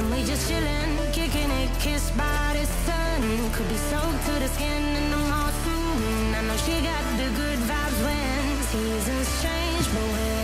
And we just chillin', kicking it, kissed by the sun Could be soaked to the skin in the monsoon I know she got the good vibes when seasons change, but we're.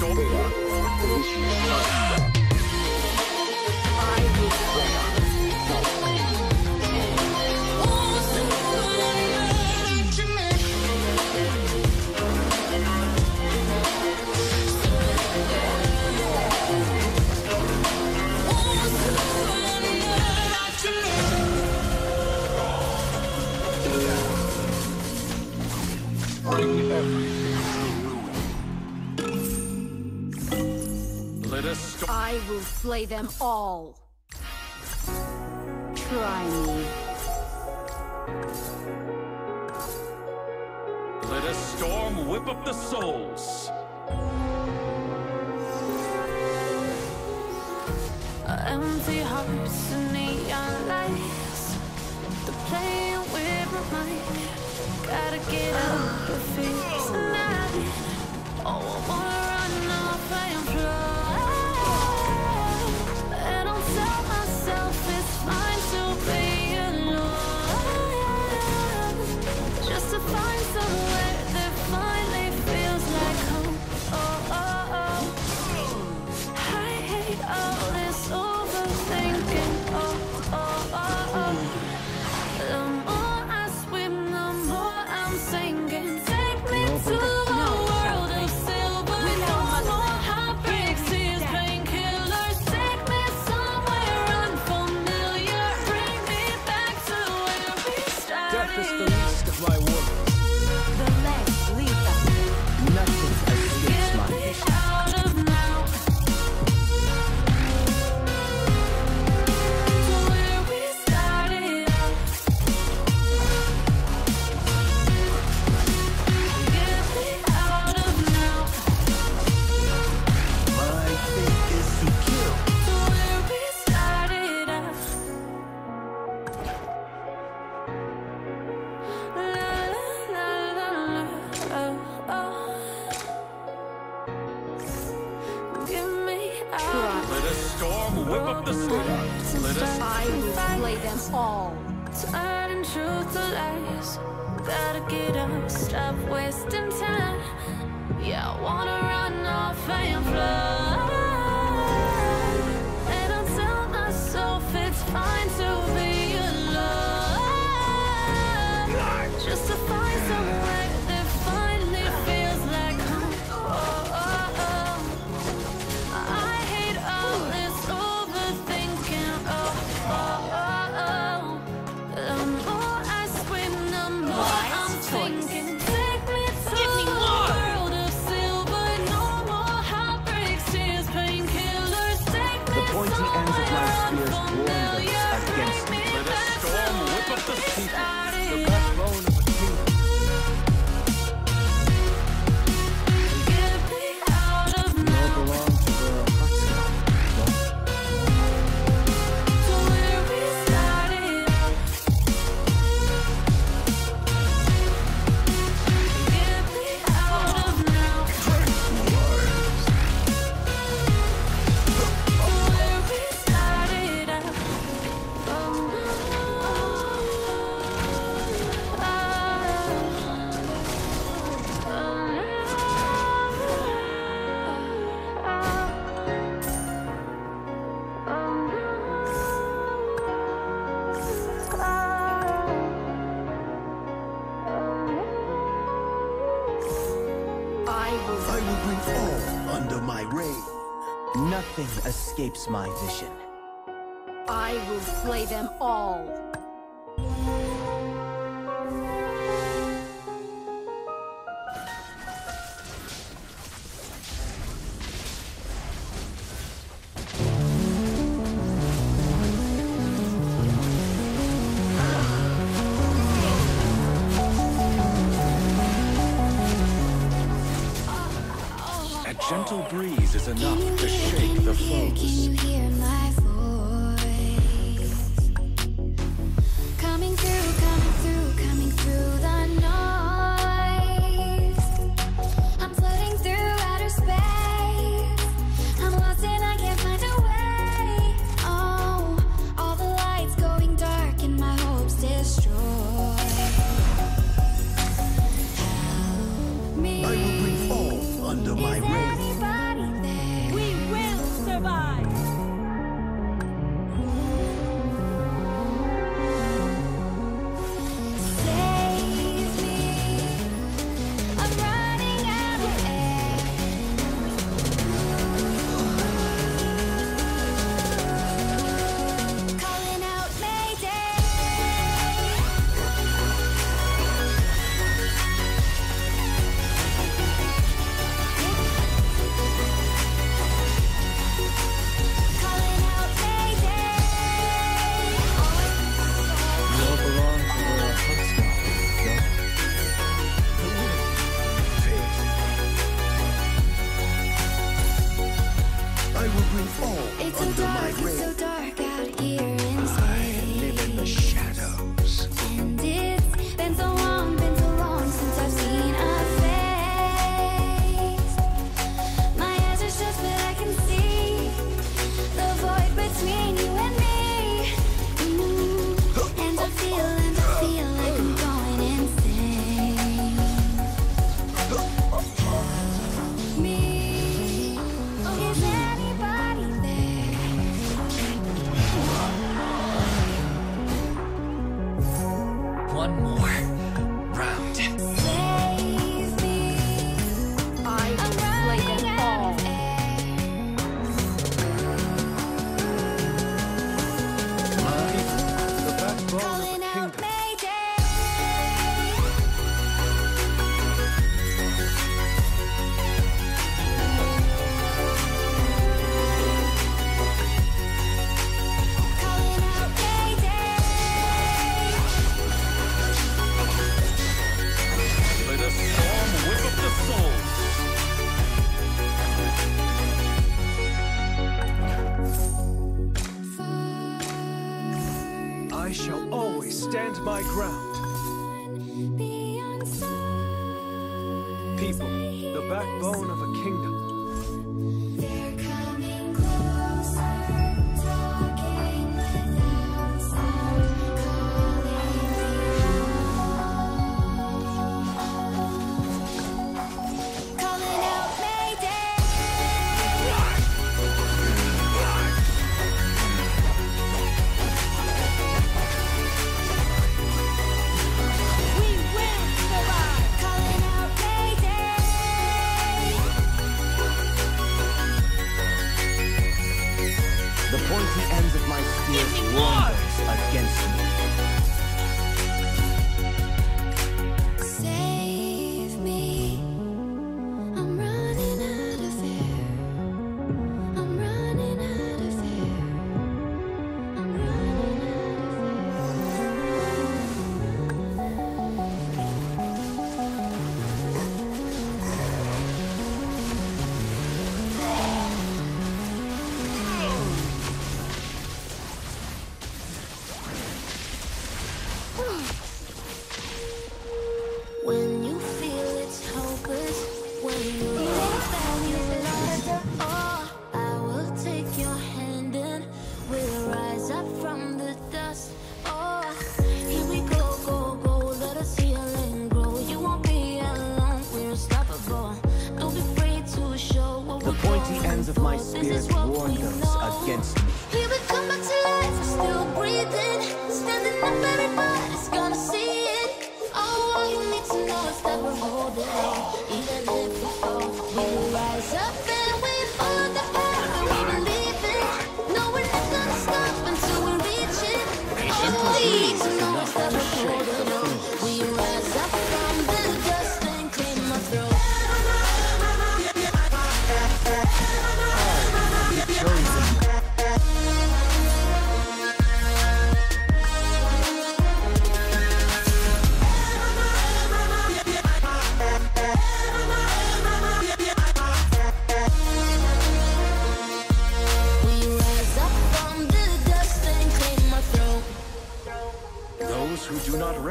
Don't want. will slay them all. Try me. Let a storm whip up the souls. Empty hearts and neon lights. They're playing with my mind. Gotta get out of here tonight. Oh, I wanna. my vision. I will slay them all.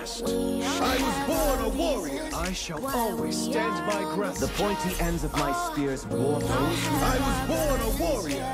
past. I was born a warrior. I shall always stand my ground. The pointy ends of my spears bore those. I was born a warrior.